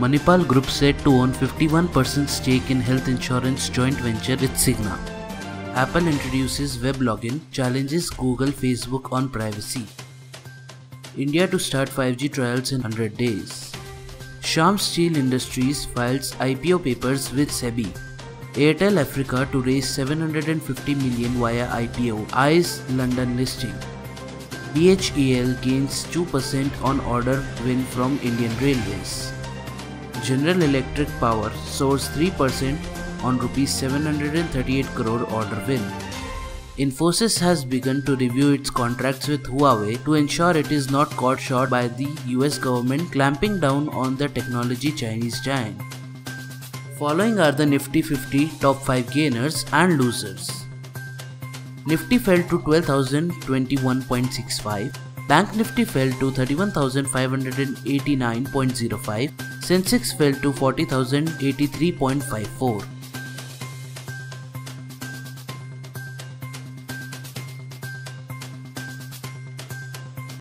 Manipal Group said to own 51% stake in health insurance joint venture with Cigna. Apple introduces web login, challenges Google Facebook on privacy. India to start 5G trials in 100 days. Shyam Steel Industries files IPO papers with SEBI. Airtel Africa to raise 750 million via IPO, eyes London listing. BHEL gains 2% on order win from Indian Railways. General Electric Power soars 3% on rupees 738 crore order win. Infosys has begun to review its contracts with Huawei to ensure it is not caught short by the US government clamping down on the technology Chinese giant. Following are the Nifty 50 top 5 gainers and losers. Nifty fell to 12,021.65, Bank Nifty fell to 31,589.05, Sensex fell to 40,083.54.